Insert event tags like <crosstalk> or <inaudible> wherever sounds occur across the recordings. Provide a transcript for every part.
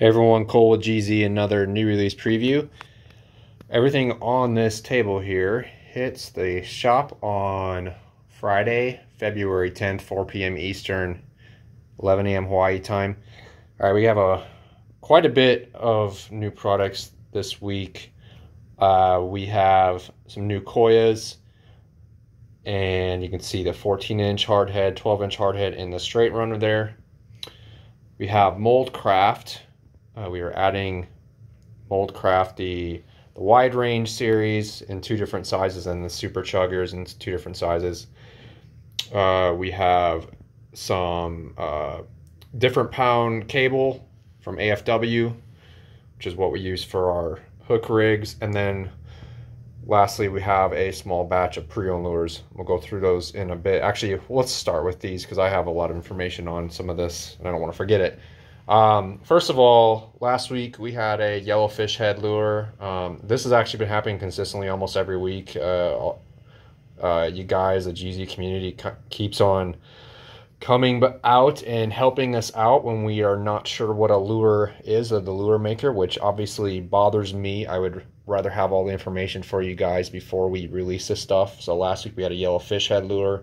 Everyone, Cole with GZ, another new release preview. Everything on this table here hits the shop on Friday, February 10th, 4 p.m. Eastern, 11 a.m. Hawaii time. All right, we have a quite a bit of new products this week. Uh, we have some new Koyas, and you can see the 14 inch hardhead, 12 inch hardhead in the straight runner there. We have Moldcraft uh, we are adding Moldcraft, the, the wide range series in two different sizes and the super chuggers in two different sizes. Uh, we have some uh, different pound cable from AFW, which is what we use for our hook rigs. And then lastly, we have a small batch of pre-owned lures. We'll go through those in a bit. Actually, let's start with these because I have a lot of information on some of this and I don't want to forget it. Um, first of all, last week we had a yellowfish head lure. Um, this has actually been happening consistently almost every week. Uh, uh, you guys, the GZ community, keeps on coming out and helping us out when we are not sure what a lure is of the lure maker, which obviously bothers me. I would rather have all the information for you guys before we release this stuff. So last week we had a yellowfish head lure,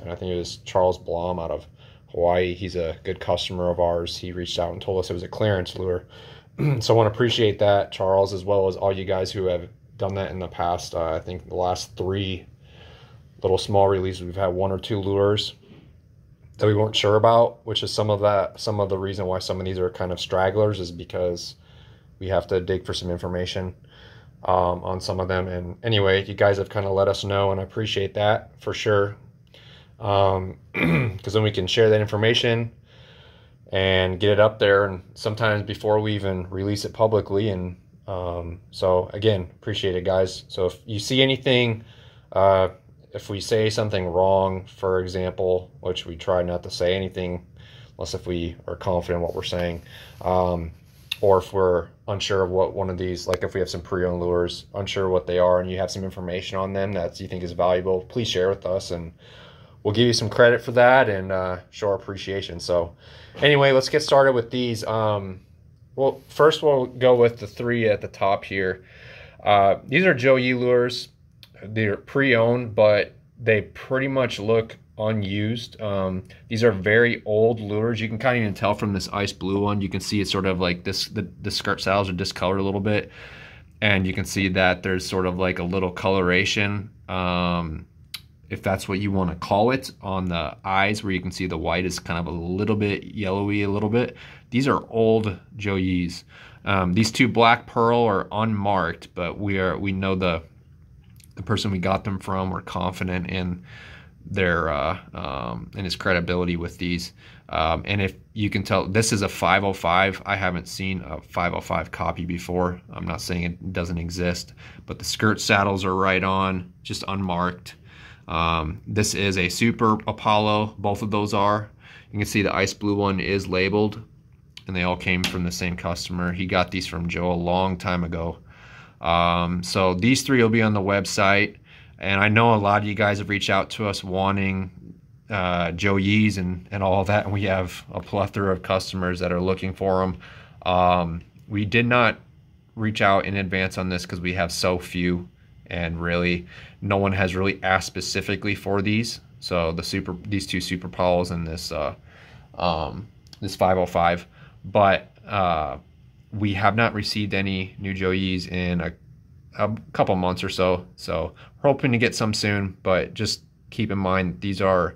and I think it was Charles Blom out of Hawaii. He's a good customer of ours. He reached out and told us it was a clearance lure. <clears throat> so I want to appreciate that, Charles, as well as all you guys who have done that in the past. Uh, I think the last three little small releases, we've had one or two lures that we weren't sure about, which is some of that, some of the reason why some of these are kind of stragglers is because we have to dig for some information um, on some of them. And anyway, you guys have kind of let us know, and I appreciate that for sure because um, <clears throat> then we can share that information and get it up there and sometimes before we even release it publicly and um, so again appreciate it guys. So if you see anything uh, if we say something wrong for example which we try not to say anything unless if we are confident what we're saying um, or if we're unsure of what one of these like if we have some pre-owned lures unsure what they are and you have some information on them that you think is valuable please share with us and we'll give you some credit for that and uh, show our appreciation. So, anyway, let's get started with these. Um, well, first we'll go with the three at the top here. Uh, these are Joe Yee lures. They're pre-owned, but they pretty much look unused. Um, these are very old lures. You can kind of even tell from this ice blue one. You can see it's sort of like this. The, the skirt saddles are discolored a little bit, and you can see that there's sort of like a little coloration. Um, if that's what you want to call it, on the eyes where you can see the white is kind of a little bit yellowy a little bit. These are old Joe Yees. Um, these two black pearl are unmarked, but we are we know the the person we got them from. We're confident in their uh, um, in his credibility with these. Um, and if you can tell, this is a 505. I haven't seen a 505 copy before. I'm not saying it doesn't exist, but the skirt saddles are right on, just unmarked. Um, this is a Super Apollo. Both of those are. You can see the ice blue one is labeled and they all came from the same customer. He got these from Joe a long time ago. Um, so these three will be on the website. And I know a lot of you guys have reached out to us wanting uh, Joe Yees and, and all that. And we have a plethora of customers that are looking for them. Um, we did not reach out in advance on this because we have so few and really no one has really asked specifically for these. So the super these two super pols and this uh, um, this 505, but uh, we have not received any new Joe Yees in a, a couple months or so. So we're hoping to get some soon, but just keep in mind these are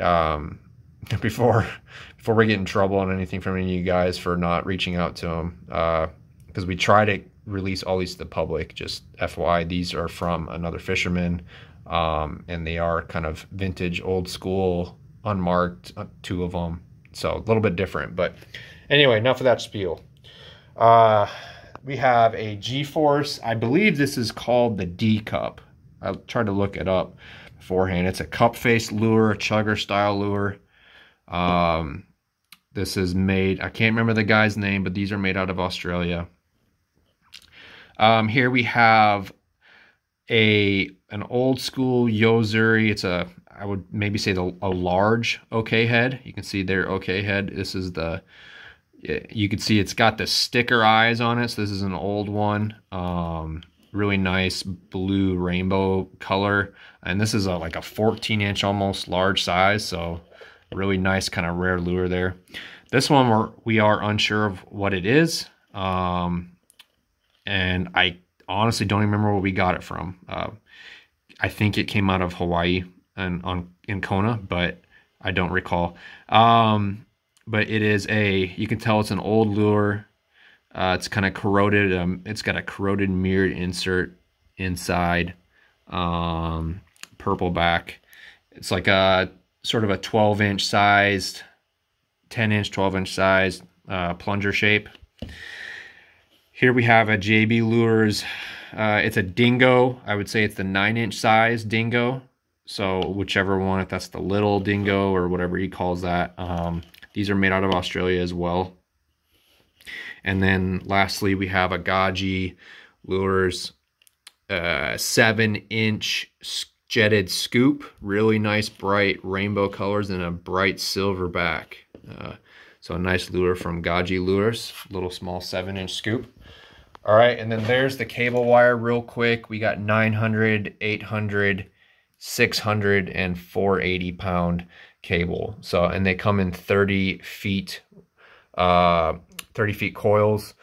um, <laughs> before before we get in trouble on anything from any of you guys for not reaching out to them because uh, we try to release all these to the public. Just FYI, these are from another fisherman, um, and they are kind of vintage, old school, unmarked, uh, two of them. So a little bit different. But anyway, enough of that spiel. Uh, we have a G-Force. I believe this is called the D Cup. I tried to look it up beforehand. It's a cup face lure, chugger style lure. Um, this is made, I can't remember the guy's name, but these are made out of Australia. Um, here we have a an old school Yo-Zuri. It's a I would maybe say the, a large OK head. You can see their OK head. This is the you can see it's got the sticker eyes on it. So this is an old one. Um, really nice blue rainbow color. And this is a, like a 14 inch almost large size. So really nice kind of rare lure there. This one we're, we are unsure of what it is. Um, and I honestly don't remember where we got it from. Uh, I think it came out of Hawaii and on in Kona, but I don't recall. Um, but it is a you can tell it's an old lure. Uh, it's kind of corroded. Um, it's got a corroded mirrored insert inside. Um, purple back. It's like a sort of a 12 inch sized, 10 inch, 12 inch sized uh, plunger shape. Here we have a JB Lures. Uh, it's a dingo. I would say it's the 9 inch size dingo. So whichever one, if that's the little dingo or whatever he calls that. Um, these are made out of Australia as well. And then lastly, we have a Gaji Lures uh, 7 inch jetted scoop. Really nice bright rainbow colors and a bright silver back. Uh, so a nice lure from Gaji Lures, little small 7 inch scoop. All right, and then there's the cable wire real quick. We got 900, 800, 600, and 480 pound cable. So, and they come in 30 feet, uh, 30 feet coils.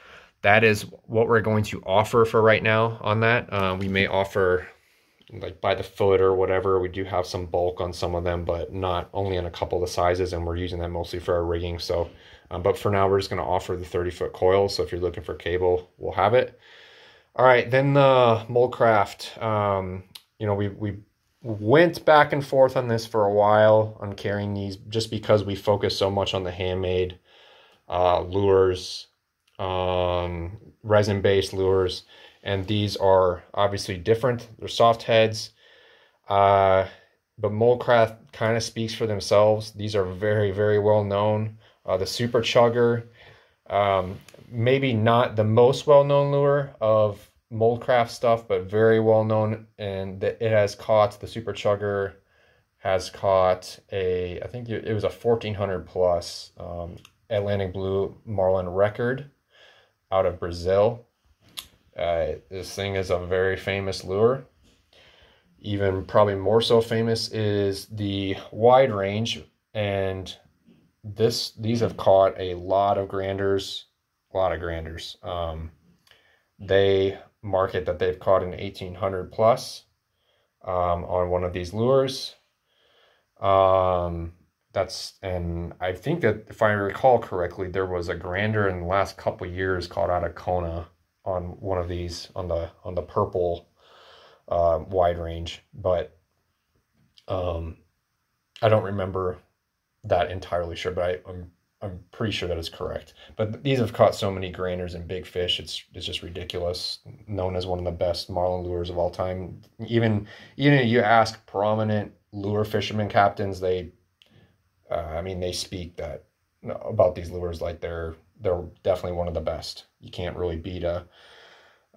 That is what we're going to offer for right now on that. Uh, we may offer like by the foot or whatever. We do have some bulk on some of them, but not only in a couple of the sizes, and we're using that mostly for our rigging. So, um, but for now, we're just going to offer the 30 foot coil. So if you're looking for cable, we'll have it. All right, then the Moldcraft. Um, you know, we we went back and forth on this for a while on carrying these, just because we focus so much on the handmade uh, lures, um, resin based lures and these are obviously different. They're soft heads, uh, but Moldcraft kind of speaks for themselves. These are very, very well known. Uh, the Super Chugger, um, maybe not the most well known lure of Moldcraft stuff, but very well known, and it has caught the Super Chugger has caught a I think it was a 1400 plus um, Atlantic Blue Marlin record out of Brazil. Uh, this thing is a very famous lure. Even probably more so famous is the wide range, and this these have caught a lot of granders, a lot of granders. Um, they market that they've caught an 1800 plus um, on one of these lures. Um, that's and I think that if I recall correctly, there was a grander in the last couple years caught out of Kona on one of these on the on the purple uh, wide range, but um, I don't remember that entirely sure, but I, I'm I'm pretty sure that is correct. But these have caught so many granders and big fish, it's it's just ridiculous. Known as one of the best marlin lures of all time. Even even you ask prominent lure fishermen captains, they, uh, I mean, they speak that about these lures like they're they're definitely one of the best. You can't really beat a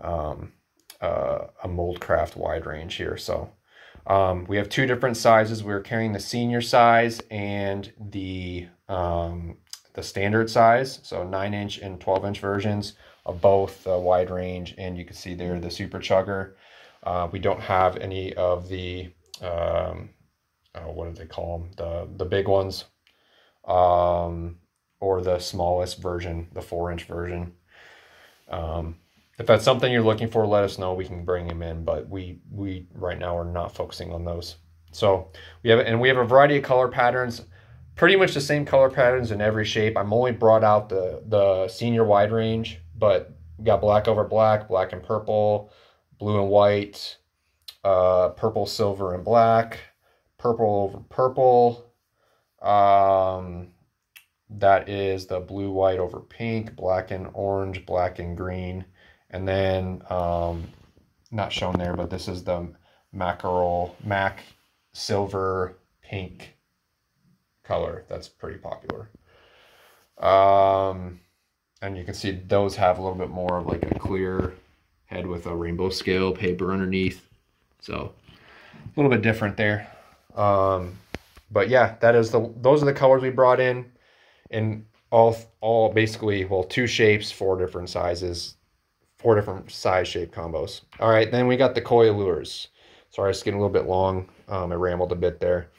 um, uh, a Moldcraft wide range here. So um, we have two different sizes. We're carrying the senior size and the um, the standard size. So nine inch and 12 inch versions of both the wide range. And you can see there the super chugger. Uh, we don't have any of the, um, oh, what do they call them? The, the big ones. Um, or the smallest version, the four inch version. Um, if that's something you're looking for, let us know. We can bring them in, but we we right now are not focusing on those. So we have and we have a variety of color patterns, pretty much the same color patterns in every shape. I'm only brought out the the senior wide range, but got black over black, black and purple, blue and white, uh, purple, silver, and black, purple over purple. Um, that is the blue, white over pink, black and orange, black and green. And then, um, not shown there, but this is the mackerel, mac silver pink color. That's pretty popular. Um, and you can see those have a little bit more of like a clear head with a rainbow scale paper underneath. So a little bit different there. Um, but yeah, that is the those are the colors we brought in. And all all basically well two shapes, four different sizes, four different size shape combos. All right, then we got the Koya lures. Sorry, it's getting a little bit long. Um, I rambled a bit there.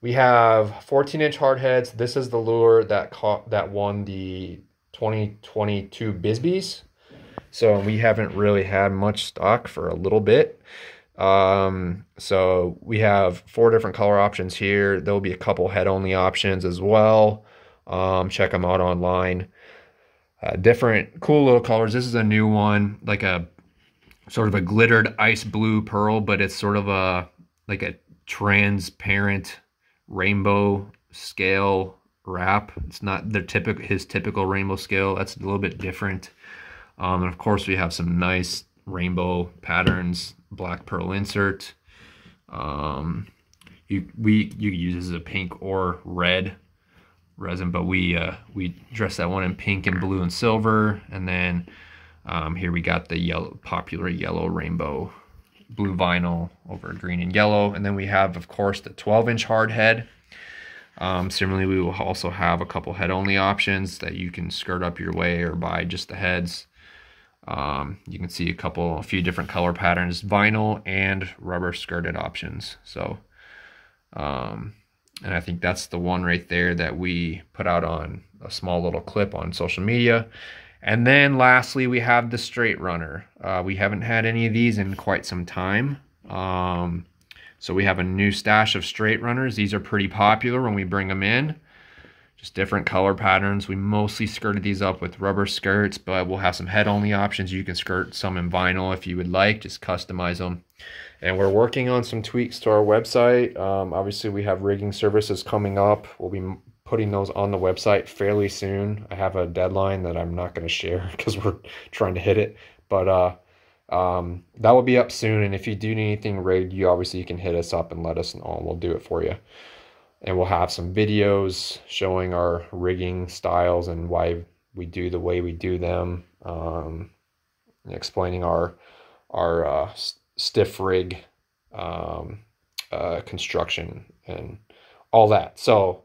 We have 14 inch hard heads. This is the lure that caught that won the 2022 Bisbees. So we haven't really had much stock for a little bit. Um, so we have four different color options here. There'll be a couple head only options as well. Um, check them out online. Uh, different cool little colors. This is a new one, like a sort of a glittered ice blue pearl, but it's sort of a like a transparent rainbow scale wrap. It's not the typical his typical rainbow scale. That's a little bit different. Um, and of course, we have some nice rainbow patterns, black pearl insert. Um, you we you use this as a pink or red resin, but we uh, we dress that one in pink and blue and silver, and then um, here we got the yellow popular yellow rainbow blue vinyl over green and yellow, and then we have of course the 12 inch hard head. Um, similarly, we will also have a couple head only options that you can skirt up your way or buy just the heads. Um, you can see a couple, a few different color patterns, vinyl and rubber skirted options. So, um, and I think that's the one right there that we put out on a small little clip on social media. And then lastly, we have the straight runner. Uh, we haven't had any of these in quite some time. Um, so we have a new stash of straight runners. These are pretty popular when we bring them in just different color patterns. We mostly skirted these up with rubber skirts, but we'll have some head only options. You can skirt some in vinyl if you would like, just customize them. And we're working on some tweaks to our website. Um, obviously, we have rigging services coming up. We'll be putting those on the website fairly soon. I have a deadline that I'm not going to share <laughs> because we're trying to hit it. But uh, um, that will be up soon. And if you do need anything rigged, you obviously you can hit us up and let us know, and we'll do it for you and we'll have some videos showing our rigging styles and why we do the way we do them um, explaining our our uh, stiff rig um, uh, construction and all that. So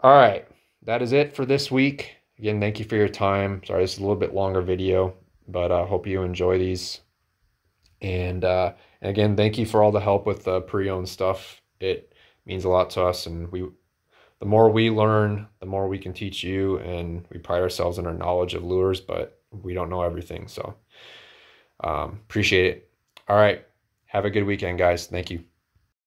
all right. That is it for this week. Again thank you for your time. Sorry this is a little bit longer video but i uh, hope you enjoy these. And, uh, and again thank you for all the help with the pre-owned stuff. It means a lot to us and we the more we learn the more we can teach you and we pride ourselves in our knowledge of lures but we don't know everything so um, appreciate it. All right have a good weekend guys. Thank you